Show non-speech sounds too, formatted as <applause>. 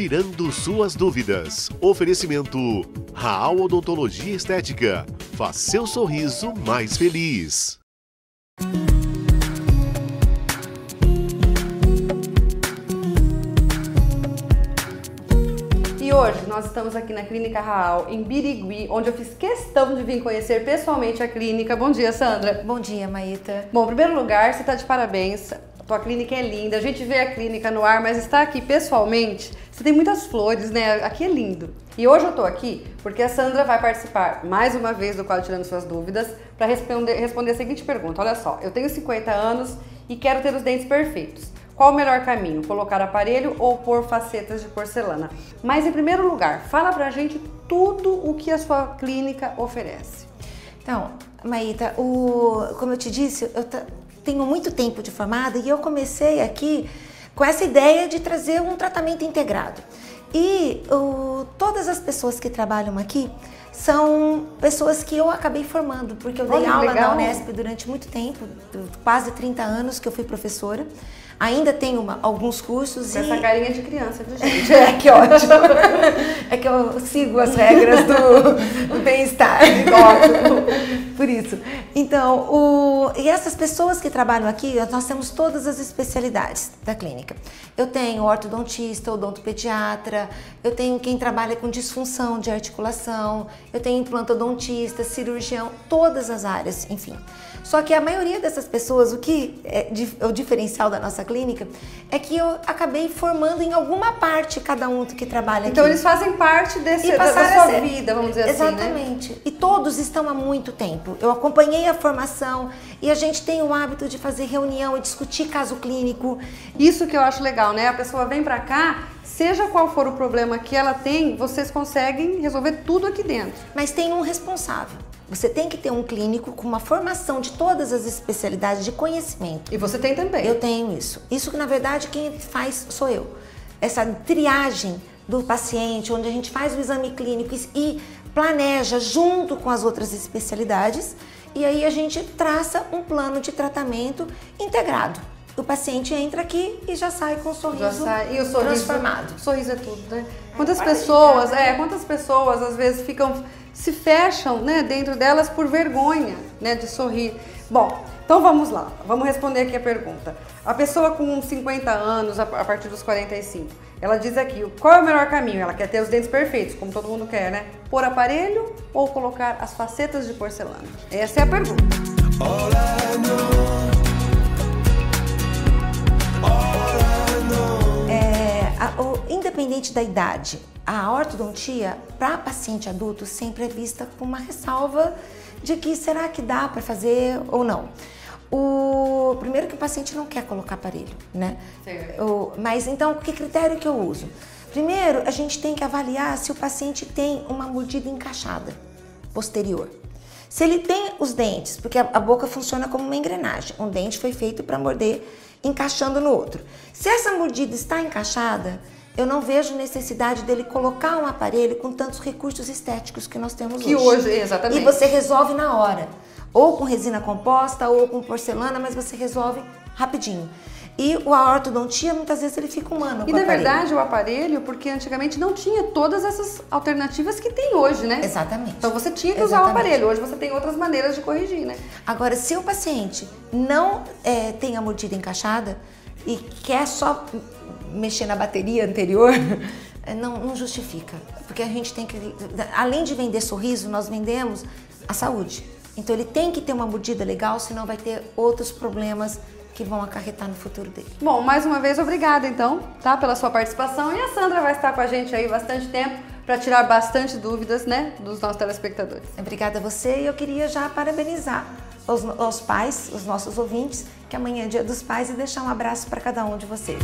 tirando suas dúvidas. Oferecimento Raal Odontologia Estética. Faz seu sorriso mais feliz. E hoje nós estamos aqui na Clínica Raal, em Birigui, onde eu fiz questão de vir conhecer pessoalmente a clínica. Bom dia, Sandra. Bom dia, Maíta. Bom, em primeiro lugar, você está de parabéns. Tua clínica é linda. A gente vê a clínica no ar, mas estar aqui pessoalmente, você tem muitas flores, né? Aqui é lindo. E hoje eu tô aqui porque a Sandra vai participar mais uma vez do quadro Tirando Suas Dúvidas para responder, responder a seguinte pergunta. Olha só, eu tenho 50 anos e quero ter os dentes perfeitos. Qual o melhor caminho? Colocar aparelho ou pôr facetas de porcelana? Mas em primeiro lugar, fala pra gente tudo o que a sua clínica oferece. Então, Maíta, o, como eu te disse, eu tenho muito tempo de formada e eu comecei aqui com essa ideia de trazer um tratamento integrado. E o, todas as pessoas que trabalham aqui são pessoas que eu acabei formando, porque eu dei Olha, aula legal. na Unesp durante muito tempo, quase 30 anos que eu fui professora. Ainda tenho uma, alguns cursos Com e... essa carinha de criança, viu, gente? <laughs> É, que ótimo. É que eu sigo as regras do, do bem-estar. <laughs> Por isso. Então, o, e essas pessoas que trabalham aqui, nós temos todas as especialidades da clínica. Eu tenho ortodontista, odontopediatra, eu tenho quem trabalha com disfunção de articulação, eu tenho implantodontista, cirurgião, todas as áreas, enfim. Só que a maioria dessas pessoas, o que é o diferencial da nossa clínica, é que eu acabei formando em alguma parte cada um que trabalha Então aqui. eles fazem parte desse, E da, da sua ser- vida, vamos dizer assim, né? Exatamente. E todos estão há muito tempo. Eu acompanhei a formação e a gente tem o hábito de fazer reunião e discutir caso clínico. Isso que eu acho legal, né? A pessoa vem pra cá, seja qual for o problema que ela tem, vocês conseguem resolver tudo aqui dentro. Mas tem um responsável. Você tem que ter um clínico com uma formação de todas as especialidades de conhecimento. E você tem também. Eu tenho isso. Isso que na verdade quem faz sou eu. Essa triagem do paciente, onde a gente faz o exame clínico e planeja junto com as outras especialidades, e aí a gente traça um plano de tratamento integrado. O paciente entra aqui e já sai com o sorriso, Já sai. E o sorriso, transformado. Sorriso é tudo, né? Quantas pessoas, é, quantas pessoas às vezes ficam, se fecham, né, dentro delas por vergonha, né, de sorrir. Bom, então vamos lá, vamos responder aqui a pergunta. A pessoa com 50 anos, a partir dos 45, ela diz aqui, qual é o melhor caminho? Ela quer ter os dentes perfeitos, como todo mundo quer, né? Pôr aparelho ou colocar as facetas de porcelana? Essa é a pergunta. É, independente da idade, a ortodontia para paciente adulto sempre é vista com uma ressalva de que será que dá para fazer ou não. O primeiro que o paciente não quer colocar aparelho, né? O- mas então, que critério que eu uso? Primeiro, a gente tem que avaliar se o paciente tem uma mordida encaixada posterior. Se ele tem os dentes, porque a, a boca funciona como uma engrenagem, um dente foi feito para morder encaixando no outro. Se essa mordida está encaixada, eu não vejo necessidade dele colocar um aparelho com tantos recursos estéticos que nós temos Que hoje, exatamente. E você resolve na hora, ou com resina composta ou com porcelana, mas você resolve rapidinho. E o a ortodontia, muitas vezes ele fica humano. E na verdade o aparelho, porque antigamente não tinha todas essas alternativas que tem hoje, né? Exatamente. Então você tinha que usar o aparelho. Hoje você tem outras maneiras de corrigir, né? Agora, se o paciente não é, tem a mordida encaixada e quer só mexer na bateria anterior, <laughs> é, não, não justifica. Porque a gente tem que, além de vender sorriso, nós vendemos a saúde. Então ele tem que ter uma mordida legal, senão vai ter outros problemas que vão acarretar no futuro dele. Bom, mais uma vez, obrigada então, tá? Pela sua participação. E a Sandra vai estar com a gente aí bastante tempo para tirar bastante dúvidas, né? Dos nossos telespectadores. Obrigada a você e eu queria já parabenizar os, os pais, os nossos ouvintes, que amanhã é dia dos pais e deixar um abraço para cada um de vocês.